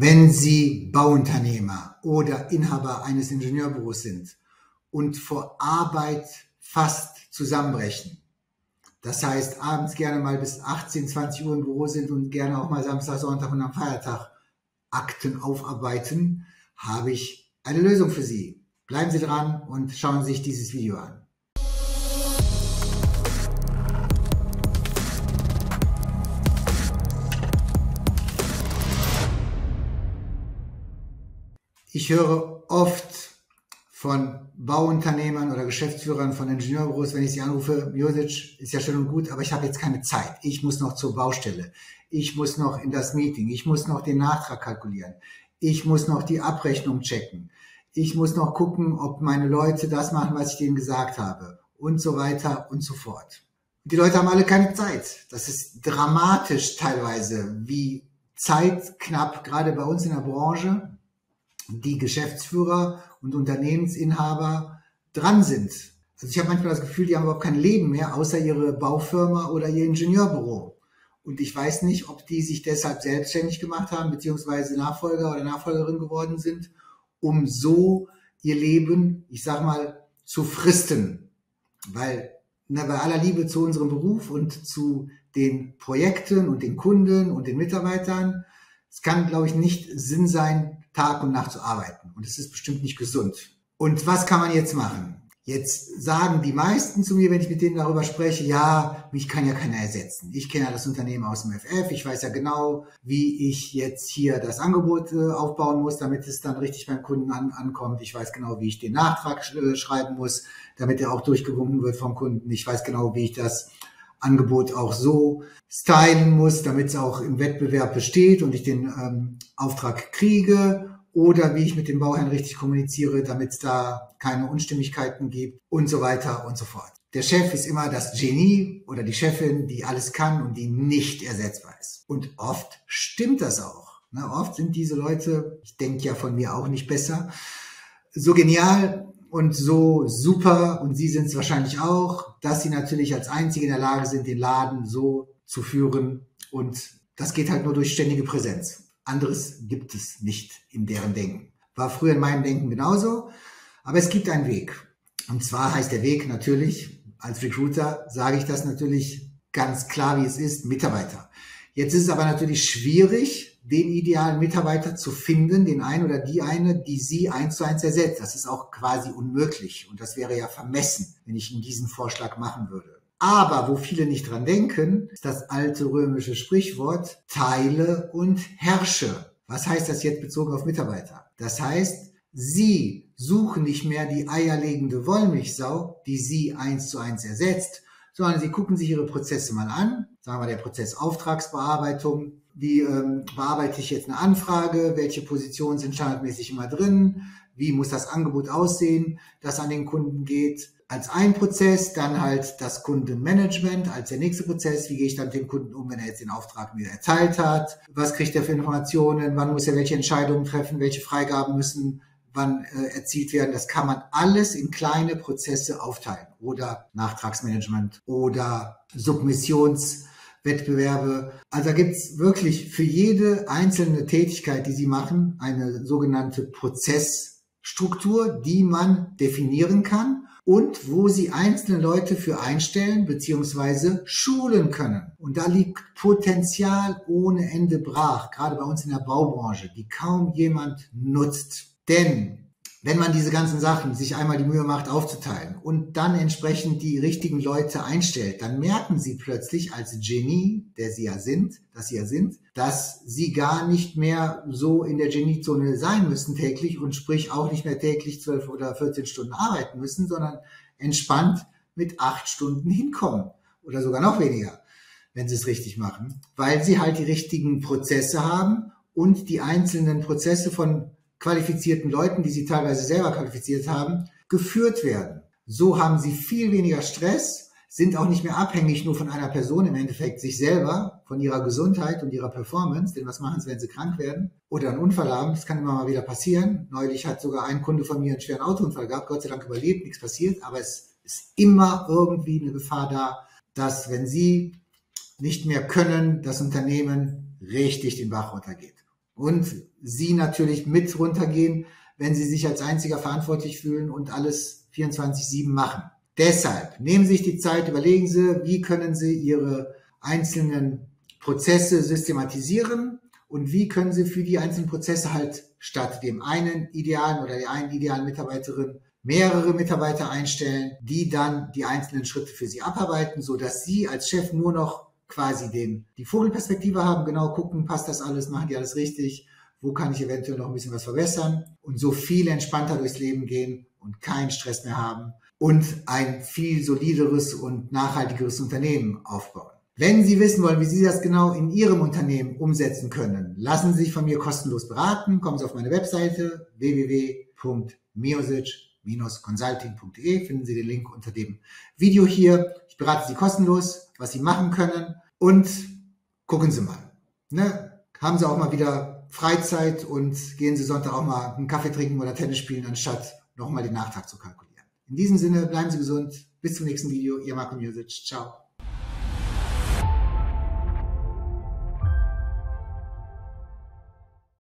Wenn Sie Bauunternehmer oder Inhaber eines Ingenieurbüros sind und vor Arbeit fast zusammenbrechen, das heißt abends gerne mal bis 18, 20 Uhr im Büro sind und gerne auch mal Samstag, Sonntag und am Feiertag Akten aufarbeiten, habe ich eine Lösung für Sie. Bleiben Sie dran und schauen Sie sich dieses Video an. Ich höre oft von Bauunternehmern oder Geschäftsführern von Ingenieurbüros, wenn ich sie anrufe, Josic, ist ja schön und gut, aber ich habe jetzt keine Zeit. Ich muss noch zur Baustelle. Ich muss noch in das Meeting. Ich muss noch den Nachtrag kalkulieren. Ich muss noch die Abrechnung checken. Ich muss noch gucken, ob meine Leute das machen, was ich denen gesagt habe und so weiter und so fort. Die Leute haben alle keine Zeit. Das ist dramatisch teilweise, wie zeitknapp gerade bei uns in der Branche die Geschäftsführer und Unternehmensinhaber dran sind. Also ich habe manchmal das Gefühl, die haben überhaupt kein Leben mehr, außer ihre Baufirma oder ihr Ingenieurbüro. Und ich weiß nicht, ob die sich deshalb selbstständig gemacht haben, beziehungsweise Nachfolger oder Nachfolgerin geworden sind, um so ihr Leben, ich sag mal, zu fristen. Weil na, bei aller Liebe zu unserem Beruf und zu den Projekten und den Kunden und den Mitarbeitern, es kann, glaube ich, nicht Sinn sein, Tag und Nacht zu arbeiten. Und es ist bestimmt nicht gesund. Und was kann man jetzt machen? Jetzt sagen die meisten zu mir, wenn ich mit denen darüber spreche, ja, mich kann ja keiner ersetzen. Ich kenne ja das Unternehmen aus dem FF, ich weiß ja genau, wie ich jetzt hier das Angebot äh, aufbauen muss, damit es dann richtig beim Kunden an, ankommt. Ich weiß genau, wie ich den Nachtrag sch äh, schreiben muss, damit er auch durchgewunken wird vom Kunden. Ich weiß genau, wie ich das Angebot auch so stylen muss, damit es auch im Wettbewerb besteht und ich den ähm, Auftrag kriege oder wie ich mit dem Bauherrn richtig kommuniziere, damit es da keine Unstimmigkeiten gibt und so weiter und so fort. Der Chef ist immer das Genie oder die Chefin, die alles kann und die nicht ersetzbar ist. Und oft stimmt das auch. Ne? Oft sind diese Leute, ich denke ja von mir auch nicht besser, so genial, und so super, und Sie sind es wahrscheinlich auch, dass Sie natürlich als Einzige in der Lage sind, den Laden so zu führen. Und das geht halt nur durch ständige Präsenz. Anderes gibt es nicht in deren Denken. War früher in meinem Denken genauso, aber es gibt einen Weg. Und zwar heißt der Weg natürlich, als Recruiter sage ich das natürlich ganz klar, wie es ist, Mitarbeiter. Jetzt ist es aber natürlich schwierig, den idealen Mitarbeiter zu finden, den einen oder die eine, die sie eins zu eins ersetzt. Das ist auch quasi unmöglich und das wäre ja vermessen, wenn ich Ihnen diesen Vorschlag machen würde. Aber wo viele nicht dran denken, ist das alte römische Sprichwort teile und herrsche. Was heißt das jetzt bezogen auf Mitarbeiter? Das heißt, Sie suchen nicht mehr die eierlegende Wollmilchsau, die Sie eins zu eins ersetzt, sondern Sie gucken sich Ihre Prozesse mal an. Sagen wir der Prozess Auftragsbearbeitung, wie ähm, bearbeite ich jetzt eine Anfrage, welche Positionen sind standardmäßig immer drin, wie muss das Angebot aussehen, das an den Kunden geht, als ein Prozess, dann halt das Kundenmanagement als der nächste Prozess, wie gehe ich dann mit dem Kunden um, wenn er jetzt den Auftrag mir erteilt hat, was kriegt er für Informationen, wann muss er welche Entscheidungen treffen, welche Freigaben müssen wann äh, erzielt werden. Das kann man alles in kleine Prozesse aufteilen oder Nachtragsmanagement oder Submissions Wettbewerbe. Also da gibt's wirklich für jede einzelne Tätigkeit, die Sie machen, eine sogenannte Prozessstruktur, die man definieren kann und wo Sie einzelne Leute für einstellen beziehungsweise schulen können. Und da liegt Potenzial ohne Ende brach, gerade bei uns in der Baubranche, die kaum jemand nutzt. Denn wenn man diese ganzen Sachen sich einmal die Mühe macht aufzuteilen und dann entsprechend die richtigen Leute einstellt, dann merken sie plötzlich als Genie, der sie ja sind, dass sie ja sind, dass sie gar nicht mehr so in der Geniezone sein müssen täglich und sprich auch nicht mehr täglich zwölf oder 14 Stunden arbeiten müssen, sondern entspannt mit acht Stunden hinkommen oder sogar noch weniger, wenn sie es richtig machen, weil sie halt die richtigen Prozesse haben und die einzelnen Prozesse von qualifizierten Leuten, die sie teilweise selber qualifiziert haben, geführt werden. So haben sie viel weniger Stress, sind auch nicht mehr abhängig nur von einer Person, im Endeffekt sich selber, von ihrer Gesundheit und ihrer Performance. Denn was machen sie, wenn sie krank werden oder einen Unfall haben? Das kann immer mal wieder passieren. Neulich hat sogar ein Kunde von mir einen schweren Autounfall gehabt, Gott sei Dank überlebt, nichts passiert, aber es ist immer irgendwie eine Gefahr da, dass wenn sie nicht mehr können, das Unternehmen richtig den Bach runtergeht. Und Sie natürlich mit runtergehen, wenn Sie sich als einziger verantwortlich fühlen und alles 24-7 machen. Deshalb nehmen Sie sich die Zeit, überlegen Sie, wie können Sie Ihre einzelnen Prozesse systematisieren und wie können Sie für die einzelnen Prozesse halt statt dem einen idealen oder der einen idealen Mitarbeiterin mehrere Mitarbeiter einstellen, die dann die einzelnen Schritte für Sie abarbeiten, so dass Sie als Chef nur noch quasi den, die Vogelperspektive haben, genau gucken, passt das alles, machen die alles richtig, wo kann ich eventuell noch ein bisschen was verbessern und so viel entspannter durchs Leben gehen und keinen Stress mehr haben und ein viel solideres und nachhaltigeres Unternehmen aufbauen. Wenn Sie wissen wollen, wie Sie das genau in Ihrem Unternehmen umsetzen können, lassen Sie sich von mir kostenlos beraten. Kommen Sie auf meine Webseite www.miosic-consulting.de, finden Sie den Link unter dem Video hier. Berate Sie kostenlos, was Sie machen können und gucken Sie mal. Ne? Haben Sie auch mal wieder Freizeit und gehen Sie Sonntag auch mal einen Kaffee trinken oder Tennis spielen, anstatt nochmal den Nachtag zu kalkulieren. In diesem Sinne, bleiben Sie gesund. Bis zum nächsten Video. Ihr Marco Music. Ciao.